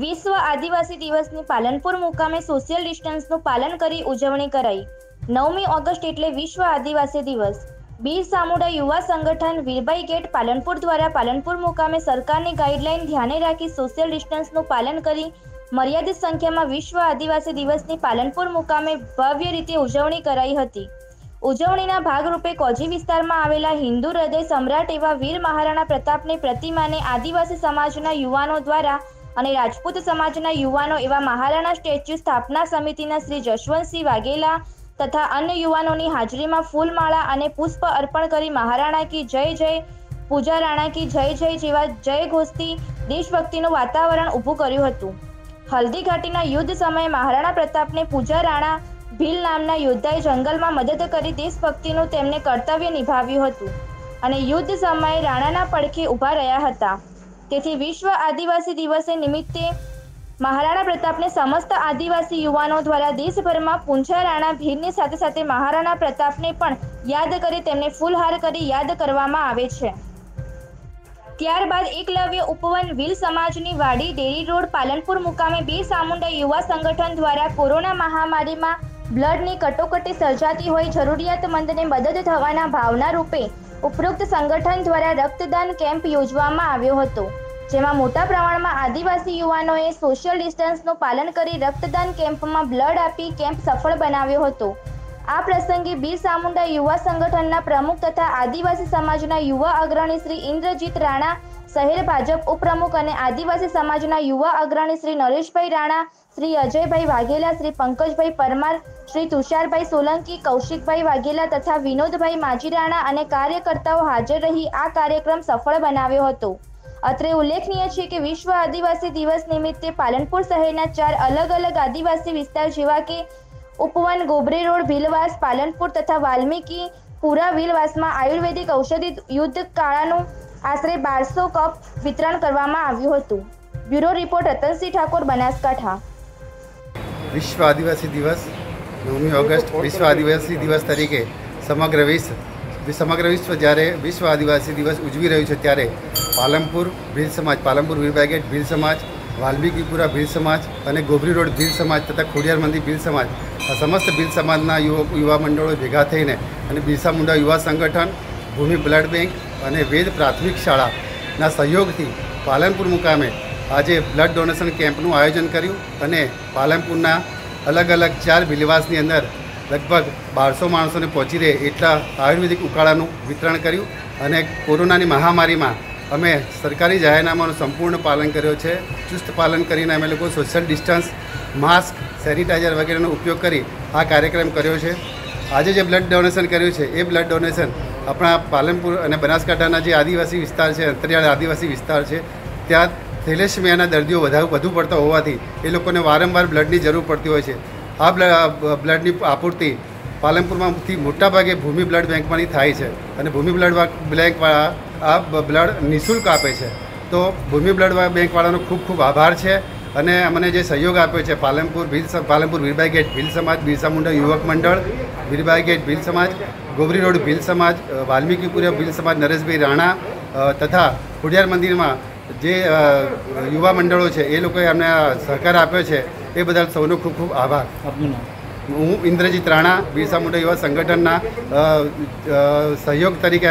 વિશ્વ આદિવાસી દિવસની પાલનપુર મુકામે સોશિયલ ડિસ્ટન્સનું પાલન કરી ઉજવણી કરાઈ. નવમી ઓગસ્ટ એટલે વિશ્વ આદિવાસી દિવસ. બીર સામુડા યુવા સંગઠન વીરબાઈ ગેટ પાલનપુર દ્વારા પાલનપુર મુકામે સરકારની ગાઈડલાઈન ધ્યાને રાખી સોશિયલ ડિસ્ટન્સનું પાલન કરી મર્યાદિત સંખ્યામાં વિશ્વ આદિવાસી દિવસની પાલનપુર મુકામે ભવ્ય રીતે ઉજવણી કરાઈ હતી. ઉજવણીના ભાગરૂપે કોજી વિસ્તારમાં આવેલા હિન્દુ હૃદય સમ્રાટ એવા વીર મહારાણા પ્રતાપની પ્રતિમાને આદિવાસી સમાજના યુવાનો દ્વારા અને રાજપૂત સમાજના યુવાનો એવા મહારાણા સ્ટેચ્યુ સ્થાપના સમિતિના શ્રી જશવંતસિંહ વાઘેલા તથા અન્ય યુવાનોની હાજરીમાં ફૂલમાળા અને પુષ્પ અર્પણ કરી મહારાણા કી જય જય, પૂજા રાણા કી જય જય જેવા જય ઘોષથી દેશભક્તિનું વાતાવરણ ઊભું કર્યું હતું. હલ્દી ઘાટીના યુદ્ધ સમયે મહારાણા પ્રતાપને પૂજા રાણા ભીલ નામના યોદ્ધાએ જંગલમાં મદદ કરી દેશભક્તિનું તેમને કર્તવ્ય નિભાવ્યું હતું. અને યુદ્ધ સમયે રાણાના પડખે ઊભા રહ્યા હતા. તેથી વિશ્વ આદિવાસી દિવસે નિમિત્તે મહારાણા પ્રતાપને સમસ્ત આદિવાસી યુવાનો દ્વારા દેશભરમાં પૂંછા રાણા ભીલની સાથે સાથે મહારાણા પ્રતાપને પણ યાદ કરી તેમને ફૂલહાર કરી યાદ કરવામાં આવે છે. ત્યારબાદ એકલવ્ય ઉપવન વીલ સમાજની વાડી ડેરી રોડ પાલનપુર મુકામે બે સામુંડા યુવા સંગઠન દ્વારા કોરોના મહામારીમાં બ્લડની કટોકટી સર્જાતી હોય જરૂરિયાતમંદને મદદ થવાના ભાવના રૂપે ઉપરોક્ત સંગઠન દ્વારા રક્તદાન કેમ્પ યોજવામાં આવ્યો હતો, જેમાં મોટા પ્રમાણમાં આદિવાસી યુવાનોએ સોશિયલ ડિસ્ટન્સનું પાલન કરી રક્તદાન કેમ્પમાં બ્લડ આપી કેમ્પ સફળ બનાવ્યો હતો. આ પ્રસંગે બીર સામુંડા યુવા સંગઠનના પ્રમુખ તથા આદિવાસી સમાજના યુવા અગ્રણી શ્રી ઇન્દ્રજીત રાણા, શહેર ભાજપ ઉપપ્રમુખ અને આદિવાસી સમાજના યુવા અગ્રણી શ્રી નરેશભાઈ રાણા શ્રી અજયભાઈ વાઘેલા, શ્રી પંકજભાઈ પરમાર, શ્રી તુષારભાઈ સોલંકી, કૌશિકભાઈ વાઘેલા તથા વિનોદભાઈ માજીરાણા અને કાર્યકર્તાઓ હાજર રહી આ કાર્યક્રમ સફળ બનાવ્યો હતો. અત્રે ઉલ્લેખનીય છે કે વિશ્વ આદિવાસી દિવસ નિમિત્તે પાલનપુર શહેરના ચાર અલગ અલગ આદિવાસી વિસ્તાર જેવા કે ઉપવન, ગોબરે રોડ, ભીલવાસ, પાલનપુર તથા વાલ્મીકી પુરા ભીલવાસમાં આયુર્વેદિક ઔષધિ યુદ્ધ કાળાનું આશરે બારસો કપ વિતરણ કરવામાં આવ્યું હતું. Bureau report Ratansinh Thakor, Banaskantha. વિશ્વ આદિવાસી દિવસ, નવમી ઓગસ્ટ, વિશ્વ આદિવાસી દિવસ તરીકે સમગ્ર વિશ્વ સમગ્ર વિશ્વ જ્યારે વિશ્વ આદિવાસી દિવસ ઉજવી રહ્યું છે ત્યારે પાલનપુર ભીલ સમાજ પાલમપુર વીરબાગેટ ભીલ સમાજ, વાલ્મીકીપુરા ભીલ સમાજ અને ગોબરી રોડ ભીલ સમાજ તથા ખોડિયાર મંદિર ભીલ સમાજ, આ સમસ્ત ભીલ સમાજના યુવક યુવા મંડળો ભેગા થઈને અને બિરસા મુંડા યુવા સંગઠન, ભૂમિ બ્લડ બેંક અને વેદ પ્રાથમિક શાળાના સહયોગથી પાલનપુર મુકામે આજે બ્લડ ડોનેશન કેમ્પનું આયોજન કર્યું અને પાલનપુરના અલગ અલગ ચાર બિલવાસની અંદર લગભગ બારસો માણસોને પહોંચી રહે એટલા આયુર્વેદિક ઉકાળાનું વિતરણ કર્યું અને કોરોનાની મહામારીમાં અમે સરકારી જાહેરનામાનું સંપૂર્ણ પાલન કર્યો છે. ચુસ્ત પાલન કરીને અમે લોકો સોશિયલ ડિસ્ટન્સ માસ્ક સેનિટાઈઝર વગેરેનો ઉપયોગ કરી આ કાર્યક્રમ કર્યો છે. આજે જે બ્લડ ડોનેશન કર્યું છે, એ બ્લડ ડોનેશન આપણા પાલનપુર અને બનાસકાંઠાના જે આદિવાસી વિસ્તાર છે, અંતરિયાળ આદિવાસી વિસ્તાર છે, ત્યાં થેલેસમિયાના દર્દીઓ વધારે વધુ પડતા હોવાથી એ લોકોને વારંવાર બ્લડની જરૂર પડતી હોય છે. આ બ્લડની આપૂર્તિ પાલનપુરમાંથી મોટાભાગે ભૂમિ બ્લડ બેંકમાંની થાય છે અને ભૂમિ બ્લડ બેંકવાળા આ બ્લડ નિઃશુલ્ક આપે છે. તો ભૂમિ બ્લડ બેંકવાળાનો ખૂબ ખૂબ આભાર છે અને અમને જે સહયોગ આપ્યો છે પાલનપુર ભીલ પાલનપુર વીરબાઈ ગેટ ભીલ સમાજ બિરસા મુંડા યુવક મંડળ વીરબાઈ ગેટ ભીલ સમાજ, ગોબરી રોડ ભીલ સમાજ વાલ્મીકીપુરા ભીલ સમાજ, નરેશભાઈ રાણા તથા ખોડિયાર મંદિરમાં જે યુવા મંડળો છે એ લોકોએ અમને સહકાર આપ્યો છે એ બદલ સૌનો ખૂબ ખૂબ આભાર. હું ઇન્દ્રજીત રાણા બિરસા મુંડા યુવા સંગઠનના સહયોગ તરીકે